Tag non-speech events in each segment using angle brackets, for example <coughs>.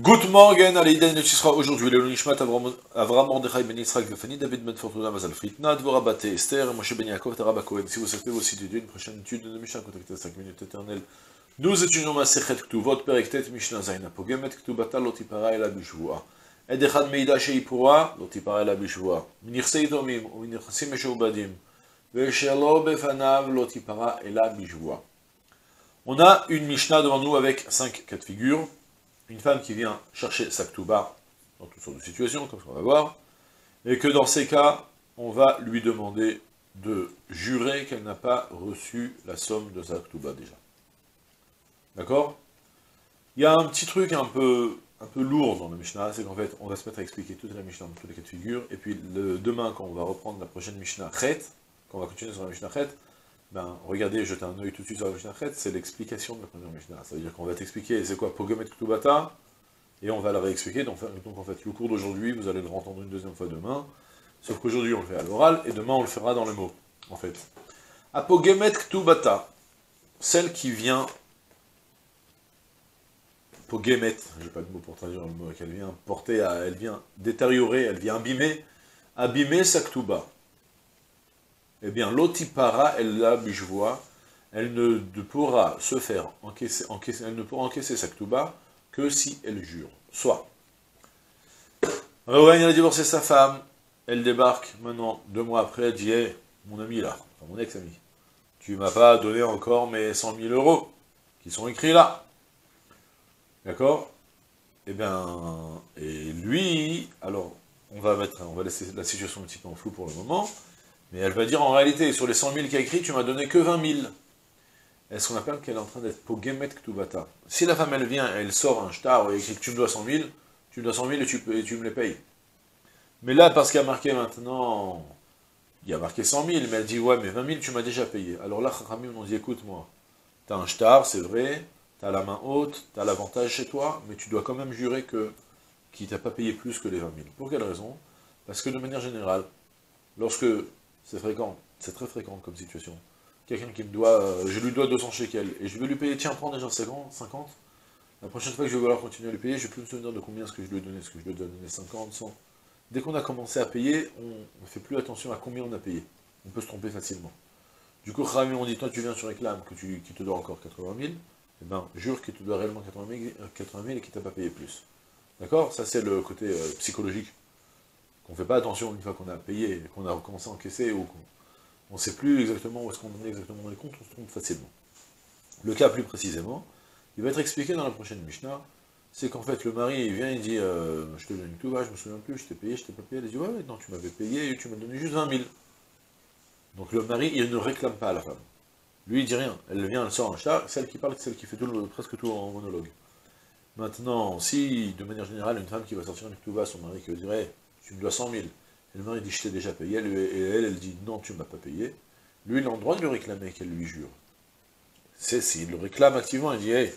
Good morning, Aleïda Nechissra. Aujourd'hui, le Nishmat Avram Mordechai Ben Yitzhak Gafani, David Ben Fortuna Mazal Fritna, Dvorabate Esther, Moshe Ben Yaakov, Taraba Cohen. Si vous souhaitez aussi d'étudier une prochaine étude de Mishnah, contactez 5 minutes éternelles. Nous étudions ma Sechet Ktuvot, Perektet Mishnah Zaina Pogemet Ktubata Lotipara Ela Bishvua. Ed Echad Meida Sheipura, Lotipara Ela Bishvua. Minirsei Domim, ou Minirsim Meshubadim. Veshelo Befanav, Lotipara Ela Bishvua. On a une Mishnah devant nous avec 5 cas de figure une femme qui vient chercher sa ktouba dans toutes sortes de situations, comme on va voir, et que dans ces cas, on va lui demander de jurer qu'elle n'a pas reçu la somme de sa ktouba déjà. D'accord? Il y a un petit truc un peu, lourd dans le Mishnah, c'est qu'en fait, on va se mettre à expliquer toute la Mishnah dans tous les cas de figure, et puis demain, quand on va reprendre la prochaine Mishnah Chet, quand on va continuer sur la Mishnah Chet, ben, regardez, jetez un œil tout de suite sur la Mishnah c'est l'explication de la première Mishnah. Ça veut dire qu'on va t'expliquer c'est quoi Pogomet Ktubata, et on va la réexpliquer. Donc, en fait, le cours d'aujourd'hui, vous allez le entendre une deuxième fois demain, sauf qu'aujourd'hui on le fait à l'oral, et demain on le fera dans le mot, en fait. Apogemet Ktubata, celle qui vient Pogemet, j'ai pas de mot pour traduire le mot qu'elle vient porter, elle vient détériorer, elle vient abîmer, abîmer sa Ktuba eh bien, l'otipara, elle la bishvoa, elle ne pourra se faire encaisser, encaisser, elle ne pourra encaisser sa ktouba que si elle jure. Soit, <coughs> Réouven, a divorcé sa femme, elle débarque maintenant, deux mois après, elle dit, hey, mon ami là, enfin mon ex-ami, tu m'as pas donné encore mes 100 000 euros, qui sont écrits là. D'accord? Eh bien, et lui, alors, on va mettre, on va laisser la situation un petit peu en flou pour le moment, mais elle va dire en réalité, sur les 100 000 qu'il a écrit, tu m'as donné que 20 000. Est-ce qu'on appelle qu'elle est en train d'être pogemet ktubata Si la femme elle vient, elle sort un shtar et écrit que tu me dois 100 000, tu me dois 100 000 et tu, me les payes. Mais là, parce qu'il a marqué maintenant, il y a marqué 100 000, mais elle dit, ouais, mais 20 000, tu m'as déjà payé. Alors là, Khamim, on dit, écoute-moi, tu as un shtar, c'est vrai, tu as la main haute, tu as l'avantage chez toi, mais tu dois quand même jurer que qu'il t'a pas payé plus que les 20 000. Pour quelle raison? Parce que de manière générale, lorsque c'est fréquent, c'est très fréquent comme situation. Quelqu'un qui me doit, euh, je lui dois 200 shekels, et je vais lui payer, tiens, prends déjà 50, 50, la prochaine fois que je vais vouloir continuer à lui payer, je vais plus me souvenir de combien est-ce que je lui ai donné, est-ce que je lui ai donné 50, 100. Dès qu'on a commencé à payer, on ne fait plus attention à combien on a payé. On peut se tromper facilement. Du coup, Rami, on dit, toi tu viens, tu réclames que tu, te doit encore 80 000, eh ben, jure qu'il te doit réellement 80 000, 80 000 et qu'il t'a pas payé plus. D'accord? Ça, c'est le côté euh, psychologique on ne fait pas attention une fois qu'on a payé, qu'on a recommencé à encaisser, ou qu'on ne sait plus exactement où est-ce qu'on en est exactement dans les comptes, on se trompe facilement. Le cas plus précisément, il va être expliqué dans la prochaine Mishnah, c'est qu'en fait le mari vient, il dit euh, je te donne tout, va, je me souviens plus, je t'ai payé, je t'ai pas payé, il dit ouais, non, tu m'avais payé, et tu m'as donné juste 20 000. Donc le mari, il ne réclame pas à la femme. Lui, il dit rien. Elle vient, elle sort un chat, celle qui parle, celle qui fait tout presque tout en monologue. Maintenant, si, de manière générale, une femme qui va sortir une va son mari qui dire tu me dois 100 000. Et le mari dit, je t'ai déjà payé, et elle, elle dit, non, tu ne m'as pas payé. Lui, il a le droit de lui réclamer qu'elle lui jure. C'est s'il le réclame activement, il dit, hey,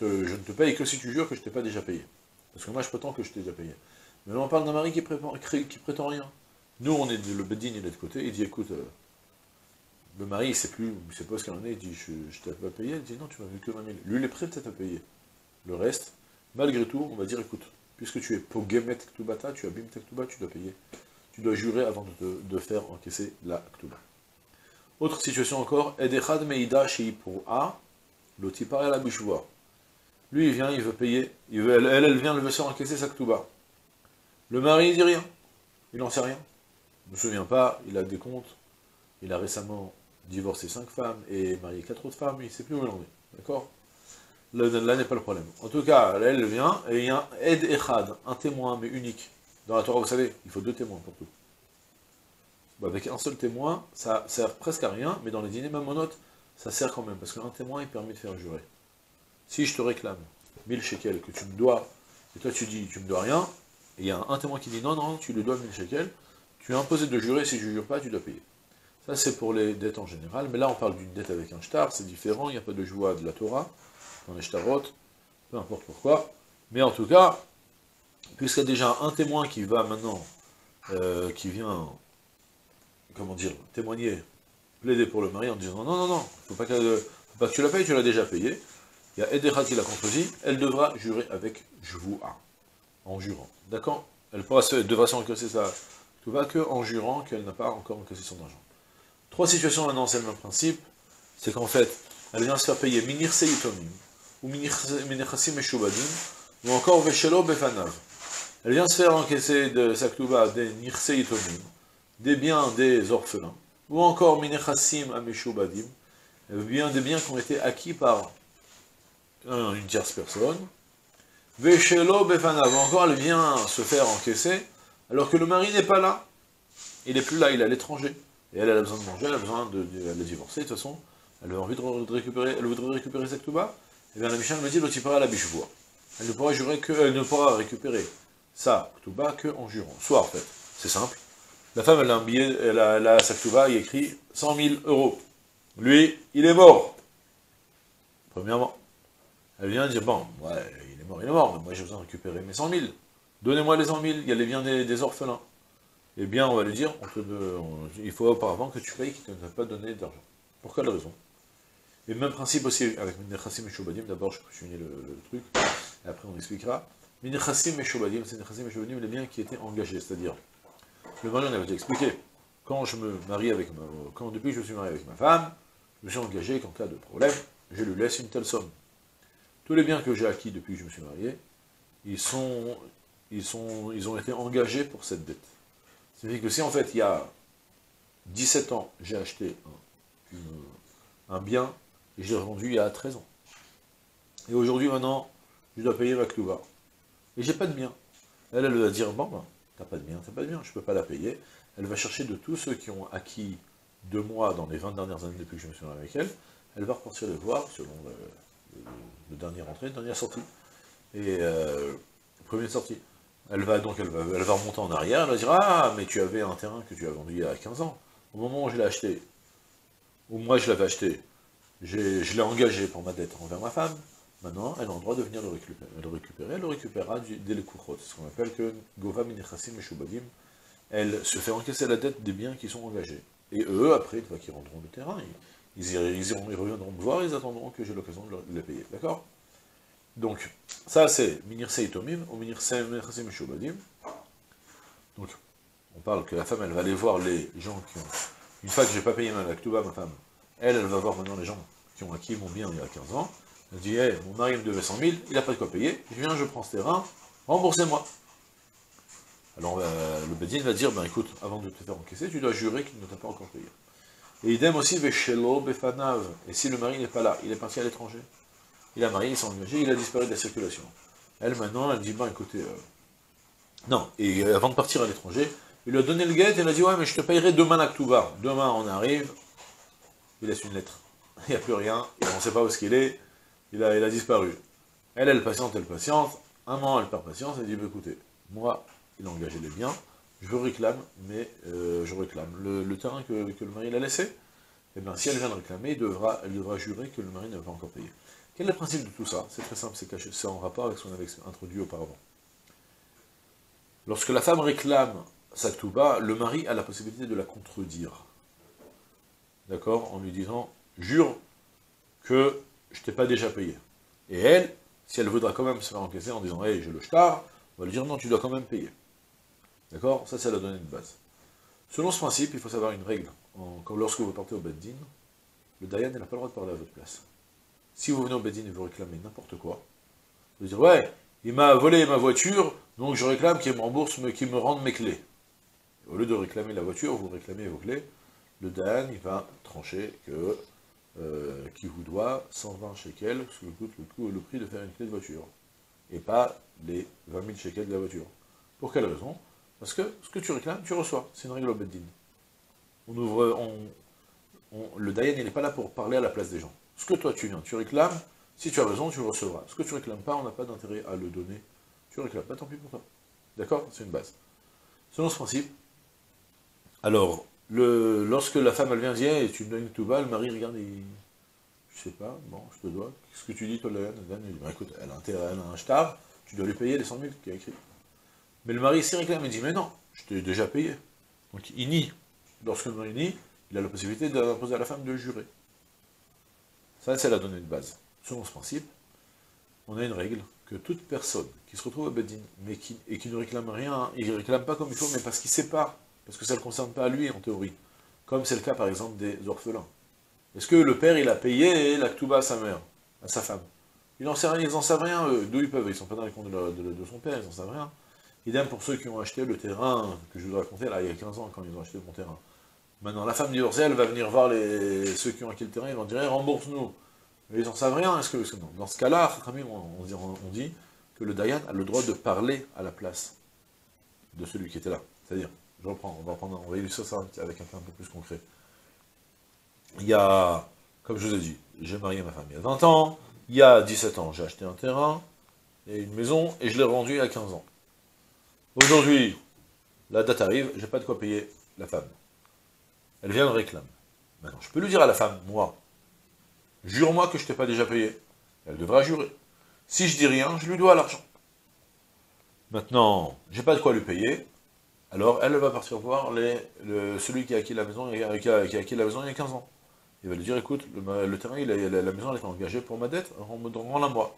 je, ne te paye que si tu jures que je ne t'ai pas déjà payé. Parce que moi, je prétends que je t'ai déjà payé. Mais on parle d'un mari qui prétend, prétend rien. Nous, on est le bedin, il est de côté, il dit, écoute, euh, le mari, il ne sait plus, il sait pas ce qu'il en est, il dit, je, ne t'ai pas payé, il dit, non, tu m'as vu que 20 000. Lui, il est prêt peut-être à payer. Le reste, malgré tout, on va dire, écoute, puisque tu es pogemet ktubata, tu abîmes ta ktuba, tu dois payer. Tu dois jurer avant de, faire encaisser la ktuba. Autre situation encore, edechad meida a, l'otipar la bishvoa. Lui, il vient, il veut payer, il veut, elle, elle vient, elle veut se encaisser sa ktuba. Le mari, il dit rien, il n'en sait rien. Il ne me souviens pas, il a des comptes, il a récemment divorcé cinq femmes et marié quatre autres femmes, il ne sait plus où il en est. D'accord? Là n'est pas le problème. En tout cas, elle vient, et il y a un Ed Echad, un témoin, mais unique. Dans la Torah, vous savez, il faut deux témoins pour tout. Bah, avec un seul témoin, ça sert presque à rien, mais dans les dîners mamonotes, ça sert quand même, parce qu'un témoin, il permet de faire jurer. Si je te réclame 1000 shekels que tu me dois, et toi tu dis, tu me dois rien, et il y a un témoin qui dit, non, non, tu lui dois 1000 shekels, tu es imposé de jurer, si je ne jure pas, tu dois payer. Ça, c'est pour les dettes en général, mais là, on parle d'une dette avec un shtar, c'est différent, il n'y a pas de joie de la Torah, dans les peu importe pourquoi. Mais en tout cas, puisqu'il y a déjà un témoin qui va maintenant, euh, qui vient, comment dire, témoigner, plaider pour le mari en disant non, non, non, il ne faut pas que tu la payes, tu l'as déjà payé. Il y a Edera qui l'a contredit, elle devra jurer avec Bishvua, en jurant. D'accord? Elle pourra se, devra s'encaisser ça. Tout va que en jurant qu'elle n'a pas encore encaissé son argent. Trois situations maintenant, c'est le même principe. C'est qu'en fait, elle vient se faire payer minir ou minirchasim eshubadim, ou encore veshelo befanav. Elle vient se faire encaisser de sa des nirseitomim, des biens des orphelins, ou encore minirchasim ameshubadim, des biens qui ont été acquis par une tierce personne, Veshelo befanav, encore elle vient se faire encaisser, alors que le mari n'est pas là. Il n'est plus là, il est à l'étranger. Et elle, elle a besoin de manger, elle a besoin de, divorcer, de toute façon, elle a envie de récupérer, elle voudrait récupérer ktuba, et eh bien la Mishnah me dit, l'otipara la bichvoa. Elle ne pourra jurer que, elle ne pourra récupérer sa ktuba que en jurant. Soit en fait, c'est simple. La femme, elle a un billet, elle a, elle sa ktuba, il écrit 100 000 euros. Lui, il est mort. Premièrement. Elle vient dire, bon, ouais, il est mort, il est mort, mais moi j'ai besoin de récupérer mes 100 000. Donnez-moi les 100 000, il y a les biens des, orphelins. Eh bien, on va lui dire, il faut auparavant que tu payes qui ne t'a pas donné d'argent. Pour quelle raison? Et même principe aussi avec Minechassim et Shobadim, d'abord je finis le, le, truc, et après on expliquera. Minechassim et Shobadim, c'est Minechassim et Shobadim, les biens qui étaient engagés, c'est-à-dire, le mari, on avait expliqué, quand je me marie avec ma, depuis que je suis marié avec ma femme, je suis engagé qu'en cas de problème, je lui laisse une telle somme. Tous les biens que j'ai acquis depuis que je me suis marié, ils, sont, ils, sont, ils ont été engagés pour cette dette. C'est-à-dire que si en fait il y a 17 ans, j'ai acheté un, bien et je l'ai revendu il y a 13 ans. Et aujourd'hui maintenant, je dois payer ma clouva. Et j'ai pas de bien. Elle, elle va dire, bon, ben, t'as pas de bien, t'as pas de bien, je peux pas la payer. Elle va chercher de tous ceux qui ont acquis de moi dans les 20 dernières années depuis que je me suis marié avec elle, elle va repartir les voir selon le, dernier entrée, la dernière sortie. Et euh, première sortie. Elle va donc elle va, elle va remonter en arrière, elle va dire Ah, mais tu avais un terrain que tu as vendu il y a 15 ans. Au moment où je l'ai acheté, ou moi je l'avais acheté, je l'ai engagé pour ma dette envers ma femme, maintenant elle a le droit de venir le récupérer. Elle le, récupérer, elle le récupérera dès le couchot, ce qu'on appelle que Gova Minechassim et Shubadim, elle se fait encaisser la dette des biens qui sont engagés. Et eux, après, une fois qu'ils rendront le terrain, ils, ils, reviendront me voir, ils attendront que j'ai l'occasion de les payer. D'accord? Donc, ça c'est Minir Seitomim, ou Minir Seitomim Shobadim. Donc, on parle que la femme, elle va aller voir les gens qui ont... Une fois que j'ai pas payé ma Aktuba, ma femme, elle, elle va voir maintenant les gens qui ont acquis mon bien il y a 15 ans. Elle dit, hey, mon mari me devait 100 000, il n'a pas de quoi payer, je viens, je prends ce terrain, remboursez-moi. Alors euh, le Bedin va dire, ben écoute, avant de te faire encaisser, tu dois jurer qu'il ne t'a pas encore payé. Et idem aussi, Veshelo Befanav. Et si le mari n'est pas là, il est parti à l'étranger. Il a marié, il s'est engagé, il a disparu de la circulation. Elle maintenant, elle dit, ben écoutez, euh, non, et euh, avant de partir à l'étranger, il lui a donné le guet, et elle a dit, ouais, mais je te payerai demain la Demain, on arrive, il laisse une lettre. <laughs> Il n'y a plus rien, on ne sait pas où est-ce qu'il est, il a, il disparu. Elle, elle patiente, elle patiente, un an, elle perd patience, elle dit, ben, écoutez, moi, il a engagé les biens, je réclame, mais euh, je réclame. Le, terrain que, le mari l'a laissé, eh bien, si elle vient de réclamer, elle devra, elle devra jurer que le mari ne va pas encore payer. Quel est le principe de tout ça? C'est très simple, c'est en rapport avec ce qu'on avait introduit auparavant. Lorsque la femme réclame sa touba, le mari a la possibilité de la contredire. D'accord En lui disant, jure que je t'ai pas déjà payé. Et elle, si elle voudra quand même se faire encaisser en disant, hey, j'ai le shtar, on va lui dire, non, tu dois quand même payer. D'accord Ça, c'est la donnée de base. Selon ce principe, il faut savoir une règle. lorsque vous partez au Beddin, le Dayan n'a pas le droit de parler à votre place. Si vous venez au Beddin et vous réclamez n'importe quoi, vous dites ouais, il m'a volé ma voiture, donc je réclame qu'il me rembourse, qu'il me rende mes clés. au lieu de réclamer la voiture, vous réclamez vos clés, le il va trancher que qui vous doit 120 shekels, ce que coûte le, le prix de faire une clé de voiture, et pas les 20 000 shekels de la voiture. Pour quelle raison? Parce que ce que tu réclames, tu reçois. C'est une règle au Beddin. On ouvre, le Dayan, n'est pas là pour parler à la place des gens. Ce que toi tu viens, tu réclames, si tu as raison, tu recevras. Ce que tu réclames pas, on n'a pas d'intérêt à le donner. Tu réclames pas, tant pis pour toi. D'accord? C'est une base. Selon ce principe, alors, lorsque la femme, elle vient dire, et tu me donnes tout bas, le mari regarde et... Je sais pas, bon, je te dois. Qu'est-ce que tu dis, toi, Dayan Il dit, bah, écoute, elle a, intérêt, elle un shtar, tu dois lui payer les 100 000 qu'il a écrit. Mais le mari s'y réclame et dit, mais non, je t'ai déjà payé. Donc il nie. Lorsque le mari nie, il a la possibilité d'imposer à la femme de jurer. Ça, c'est la donnée de base. Selon ce principe, on a une règle que toute personne qui se retrouve à Bedin, et qui ne réclame rien, il ne réclame pas comme il faut, mais parce qu'il pas, parce que ça ne le concerne pas à lui en théorie, comme c'est le cas par exemple des orphelins. Est-ce que le père, il a payé la ktouba à sa mère, à sa femme? Ils n'en savent savent rien, d'où ils peuvent, ils ne sont pas dans les comptes de, son père, ils n'en savent rien. Idem pour ceux qui ont acheté le terrain, que je vous ai raconté là, il y a 15 ans, quand ils ont acheté mon terrain. Maintenant, la femme divorcée, elle va venir voir les, ceux qui ont acquis le terrain, ils vont dire, rembourse-nous. Mais ils n'en savent rien, est-ce que... Dans ce cas-là, on dit que le Dayan a le droit de parler à la place de celui qui était là. C'est-à-dire, je reprends, on va, prendre, on va illustrer ça avec un cas un peu plus concret. Il y a, comme je vous ai dit, j'ai marié ma femme il y a 20 ans, il y a 17 ans, j'ai acheté un terrain et une maison, et je l'ai rendu il y a 15 ans. Aujourd'hui, la date arrive, j'ai pas de quoi payer la femme. Elle vient me réclame. Maintenant, je peux lui dire à la femme, moi, jure-moi que je t'ai pas déjà payé. Elle devra jurer. Si je dis rien, je lui dois l'argent. Maintenant, j'ai pas de quoi lui payer, alors elle va partir voir celui qui a acquis la maison, il y a 15 ans. Il va lui dire, écoute, le, terrain, la, maison, elle est engagée pour ma dette, on me donne la moi.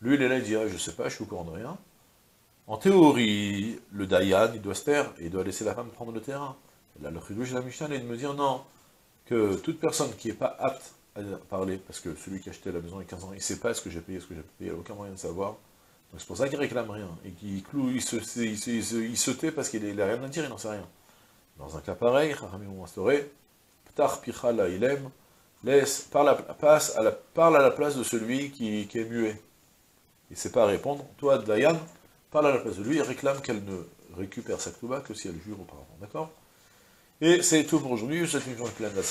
Lui, il est là, il dit, ah, je sais pas, je suis au courant de rien. En théorie, le Dayan, il doit se taire, et il doit laisser la femme prendre le terrain. là, le chidouche de la Mishnah, il de me dire, non, que toute personne qui n'est pas apte à parler, parce que celui qui a acheté la maison il y a 15 ans, il ne sait pas ce que j'ai payé, ce que j'ai payé, il n'a aucun moyen de savoir. C'est pour ça qu'il réclame rien, et qu'il cloue, il se, tait parce qu'il n'a rien à dire, il n'en sait rien. Dans un cas pareil, Rami ont instauré, Ptar Pichala Ilem, laisse, parle à, passe la, parle à la place de celui qui, est muet. Il ne sait pas répondre. Toi, Dayan, parle à la place de lui et réclame qu'elle ne récupère sa kluba que si elle jure auparavant. D'accord? Et c'est tout pour aujourd'hui. Je souhaite une journée pleine de la